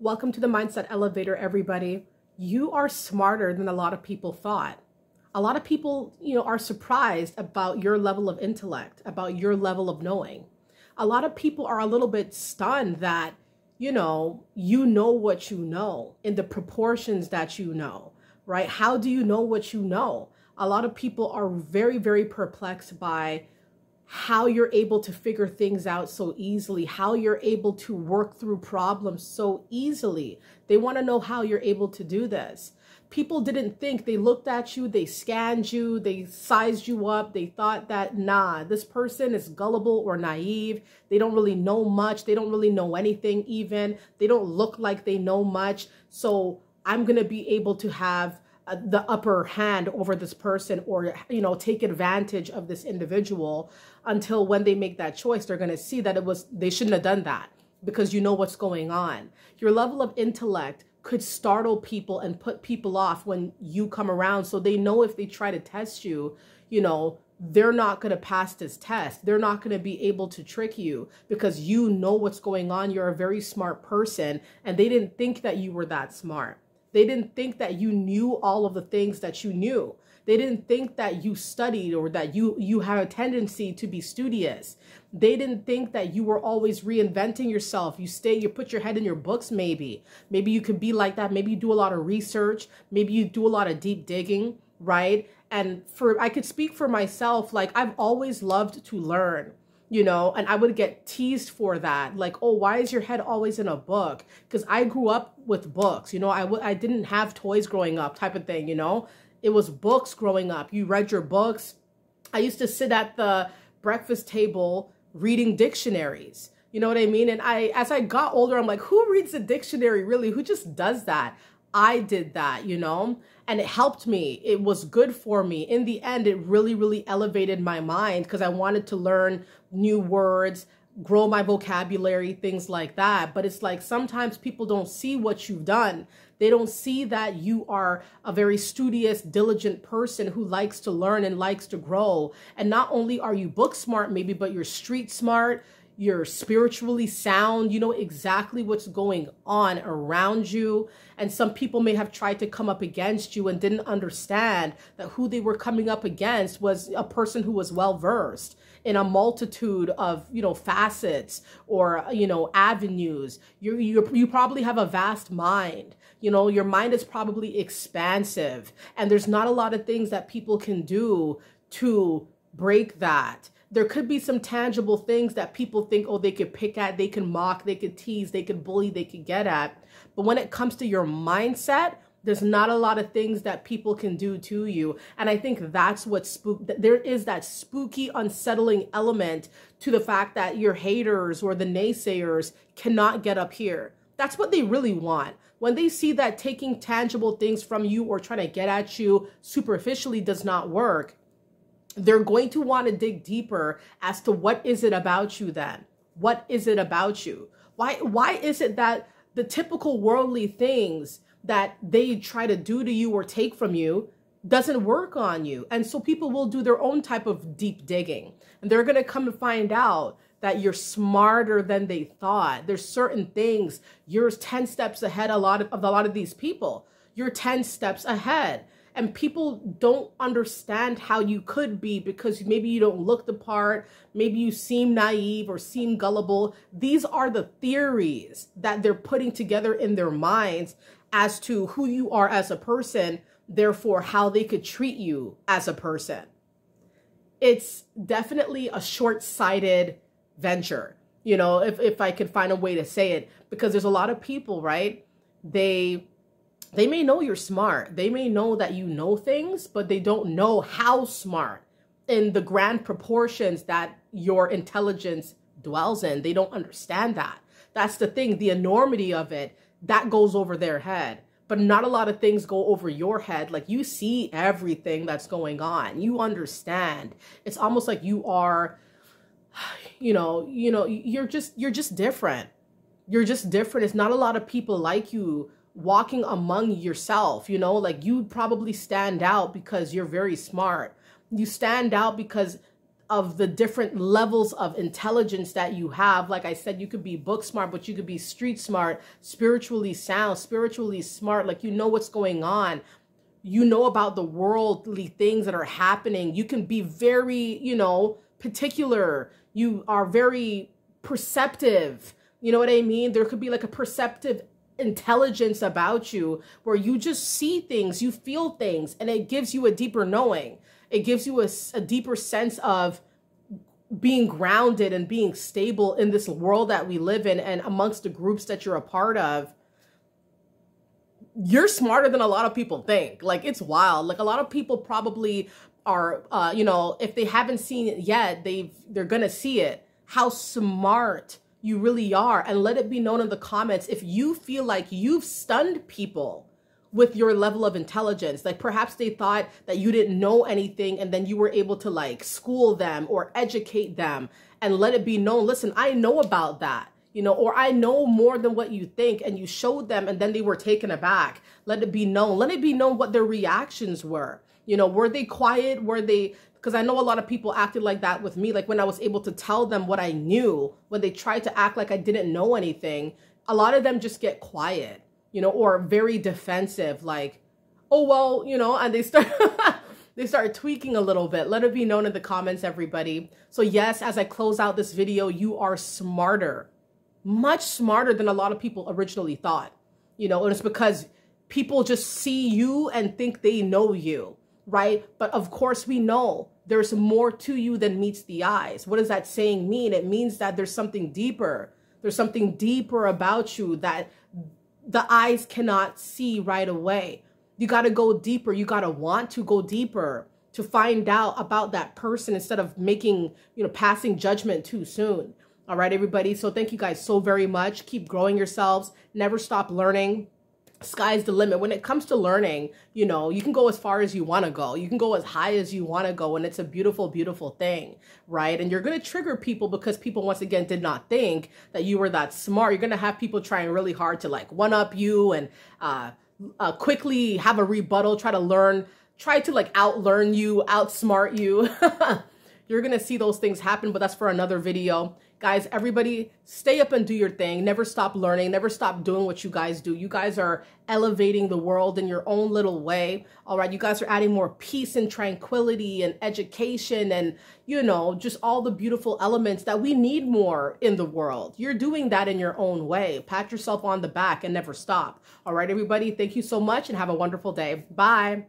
Welcome to the Mindset Elevator, everybody. You are smarter than a lot of people thought. A lot of people, you know, are surprised about your level of intellect, about your level of knowing. A lot of people are a little bit stunned that, you know, you know what you know in the proportions that you know, right? How do you know what you know? A lot of people are very, very perplexed by how you're able to figure things out so easily, how you're able to work through problems so easily. They want to know how you're able to do this. People didn't think, they looked at you, they scanned you, they sized you up, they thought that, nah, this person is gullible or naive. They don't really know much. They don't really know anything, even. They don't look like they know much. So I'm going to be able to have the upper hand over this person or you know take advantage of this individual until when they make that choice they're going to see that it was they shouldn't have done that because you know what's going on your level of intellect could startle people and put people off when you come around so they know if they try to test you you know they're not going to pass this test. They're not going to be able to trick you because you know what's going on. You're a very smart person and they didn't think that you were that smart. They didn't think that you knew all of the things that you knew. They didn't think that you studied or that you you had a tendency to be studious. They didn't think that you were always reinventing yourself. You stay, you put your head in your books maybe. Maybe you could be like that. Maybe you do a lot of research. Maybe you do a lot of deep digging, right? And for I could speak for myself, like I've always loved to learn you know, and I would get teased for that. Like, oh, why is your head always in a book? Because I grew up with books, you know, I w- I didn't have toys growing up, type of thing, you know. It was books growing up. You read your books. I used to sit at the breakfast table reading dictionaries. You know what I mean? And I, as I got older, I'm like, who reads a dictionary really? Who just does that? I did that, you know? and it helped me. It was good for me. In the end, it really, really elevated my mind because I wanted to learn new words, grow my vocabulary, things like that. But it's like sometimes people don't see what you've done. They don't see that you are a very studious, diligent person who likes to learn and likes to grow. And not only are you book smart, maybe, but you're street smart, you're spiritually sound, you know exactly what's going on around you. And some people may have tried to come up against you and didn't understand that who they were coming up against was a person who was well versed in a multitude of you know facets or you know avenues. You you you probably have a vast mind. You know your mind is probably expansive. And there's not a lot of things that people can do to break that there could be some tangible things that people think, oh, they could pick at, they can mock, they could tease, they could bully, they could get at. But when it comes to your mindset, there's not a lot of things that people can do to you. And I think that's what spook, there is that spooky, unsettling element to the fact that your haters or the naysayers cannot get up here. That's what they really want. When they see that taking tangible things from you or trying to get at you superficially does not work, they're going to want to dig deeper as to what is it about you then? What is it about you? Why why is it that the typical worldly things that they try to do to you or take from you doesn't work on you? And so people will do their own type of deep digging. And they're going to come to find out that you're smarter than they thought. There's certain things you're 10 steps ahead a lot of, of a lot of these people. You're 10 steps ahead and people don't understand how you could be because maybe you don't look the part, maybe you seem naive or seem gullible. These are the theories that they're putting together in their minds as to who you are as a person, therefore, how they could treat you as a person. It's definitely a short sighted venture, you know, if, if I could find a way to say it, because there's a lot of people, right? They they may know you're smart. They may know that you know things, but they don't know how smart in the grand proportions that your intelligence dwells in. They don't understand that. That's the thing, the enormity of it, that goes over their head. But not a lot of things go over your head. Like you see everything that's going on. You understand. It's almost like you are you know, you know, you're just you're just different. You're just different. It's not a lot of people like you walking among yourself, you know, like you probably stand out because you're very smart. You stand out because of the different levels of intelligence that you have. Like I said, you could be book smart, but you could be street smart, spiritually sound, spiritually smart. Like you know what's going on. You know about the worldly things that are happening. You can be very, you know, particular. You are very perceptive. You know what I mean? There could be like a perceptive intelligence about you where you just see things, you feel things, and it gives you a deeper knowing. It gives you a, a deeper sense of being grounded and being stable in this world that we live in and amongst the groups that you're a part of. You're smarter than a lot of people think. Like it's wild. Like a lot of people probably are uh you know if they haven't seen it yet they've they're gonna see it. How smart you really are and let it be known in the comments if you feel like you've stunned people with your level of intelligence. Like perhaps they thought that you didn't know anything and then you were able to like school them or educate them and let it be known, listen, I know about that. You know, or I know more than what you think, and you showed them, and then they were taken aback. Let it be known. Let it be known what their reactions were. You know, were they quiet? Were they because I know a lot of people acted like that with me. Like when I was able to tell them what I knew, when they tried to act like I didn't know anything, a lot of them just get quiet you know, or very defensive, like, oh, well, you know, and they start. they start tweaking a little bit. Let it be known in the comments, everybody. So yes, as I close out this video, you are smarter, much smarter than a lot of people originally thought. You know, and it's because people just see you and think they know you, right? But of course we know there's more to you than meets the eyes. What does that saying mean? It means that there's something deeper. There's something deeper about you that the eyes cannot see right away. You got to go deeper. You got to want to go deeper to find out about that person instead of making, you know, passing judgment too soon. All right, everybody. So thank you guys so very much. Keep growing yourselves. Never stop learning sky's the limit. When it comes to learning you know you can go as far as you want to go. You can go as high as you want to go and it's a beautiful beautiful thing right? And you're going to trigger people because people once again did not think that you were that smart. You're going to have people trying really hard to like one up you and uh, uh quickly have a rebuttal try to learn try to like outlearn you outsmart you you're going to see those things happen but that's for another video Guys, everybody stay up and do your thing. Never stop learning. Never stop doing what you guys do. You guys are elevating the world in your own little way. All right. You guys are adding more peace and tranquility and education and, you know, just all the beautiful elements that we need more in the world. You're doing that in your own way. Pat yourself on the back and never stop. All right, everybody. Thank you so much and have a wonderful day. Bye.